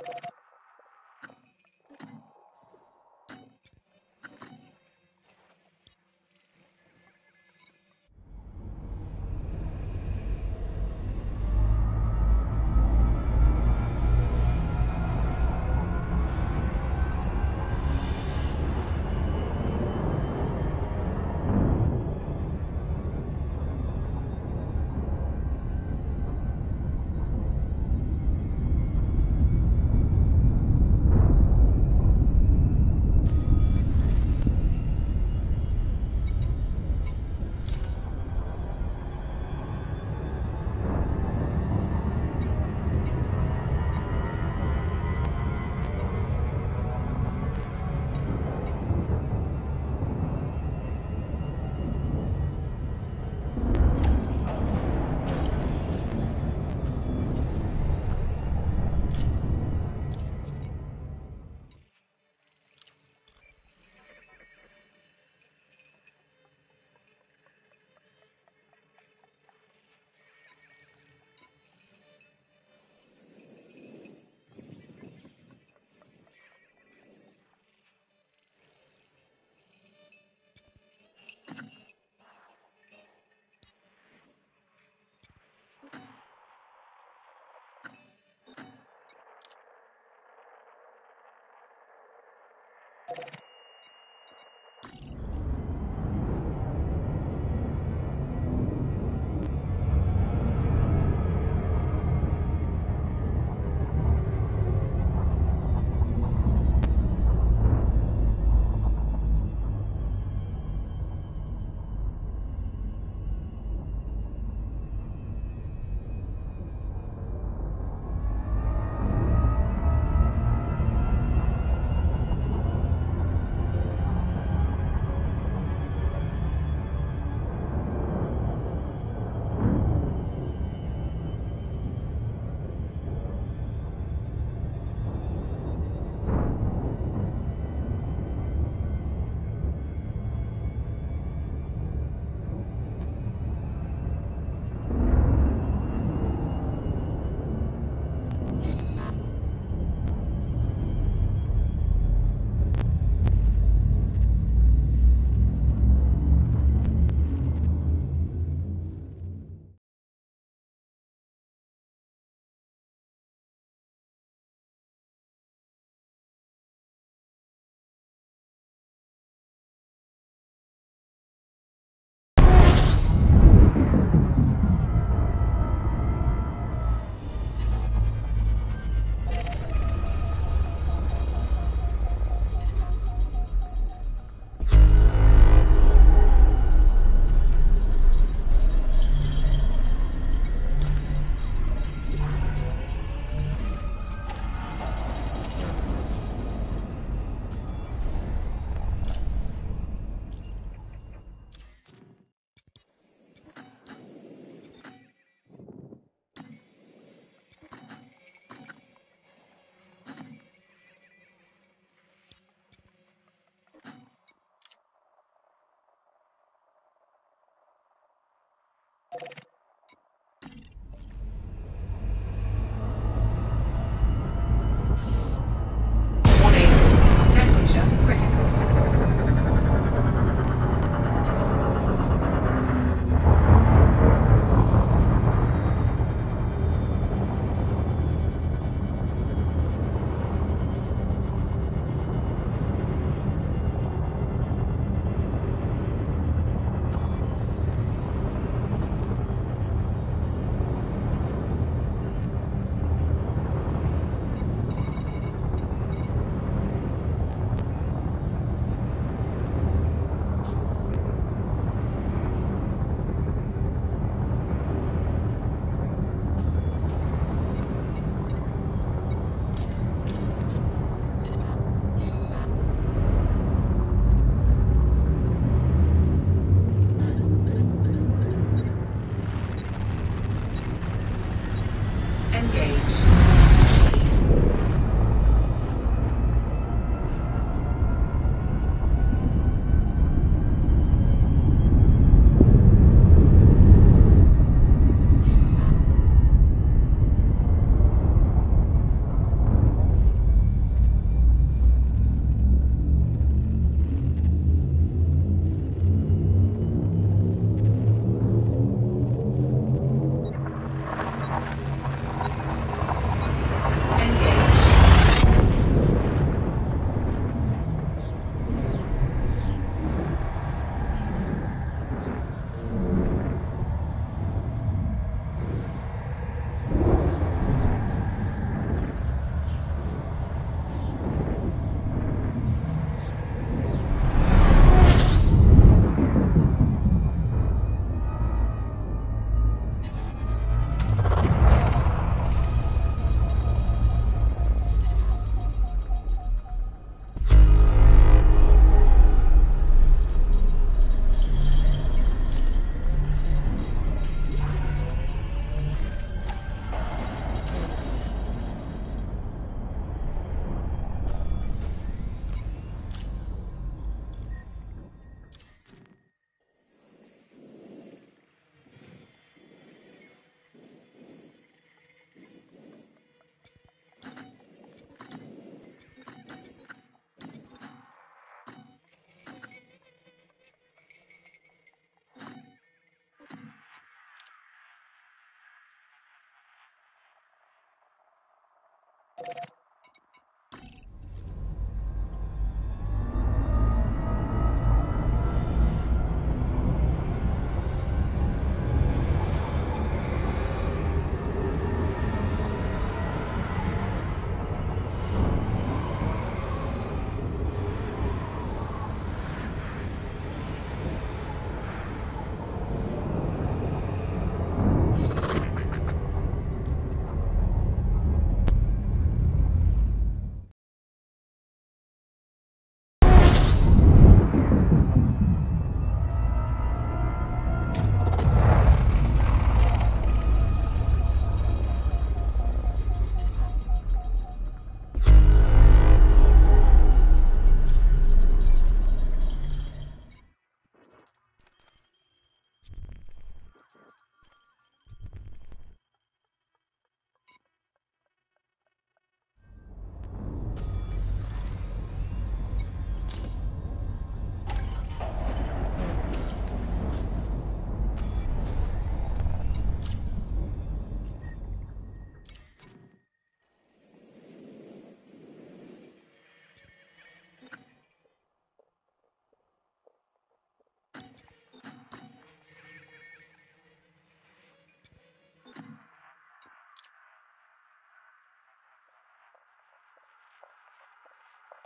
you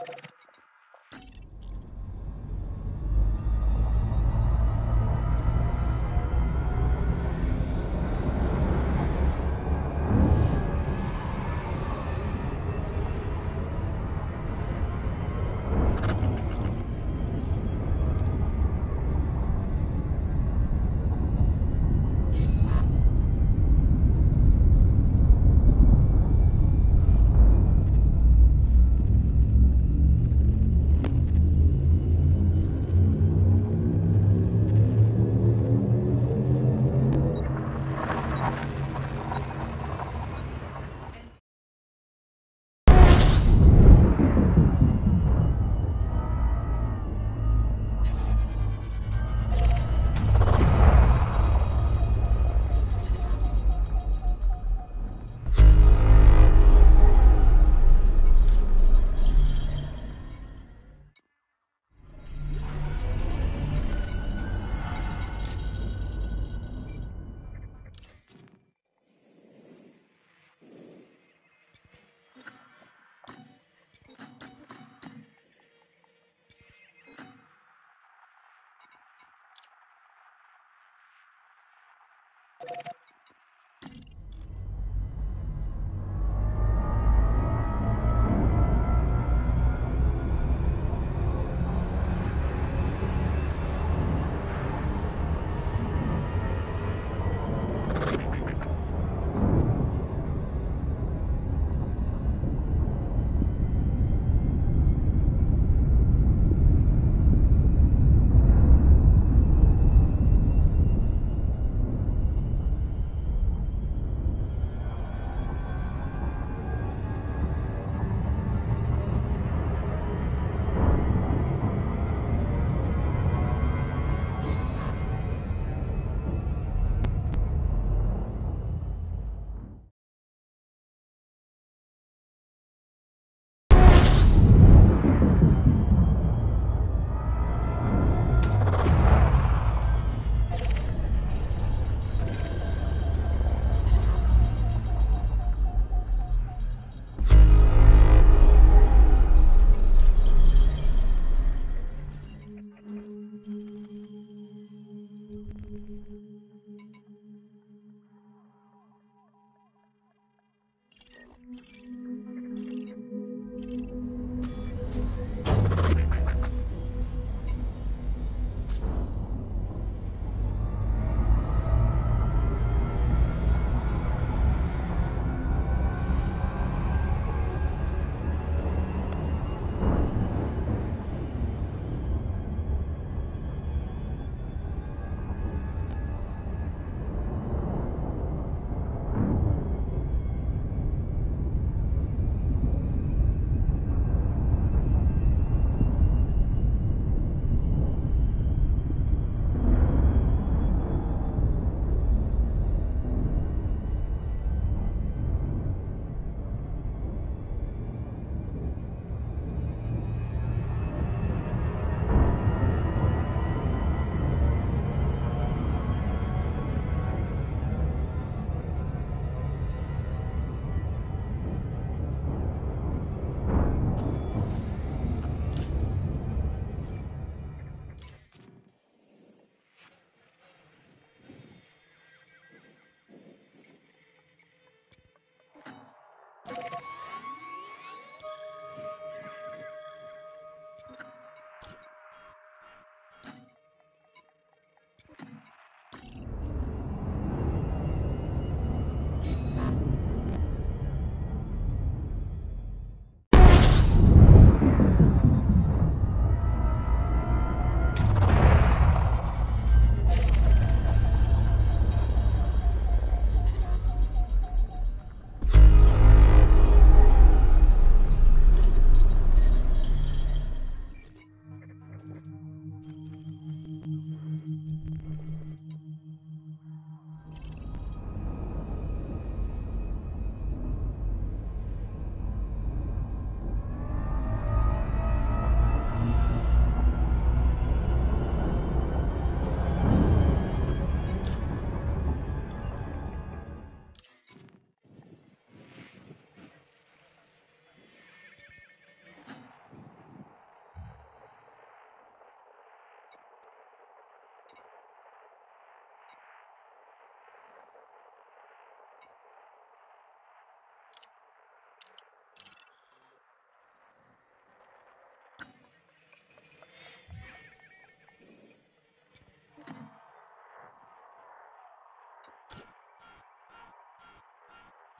You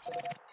you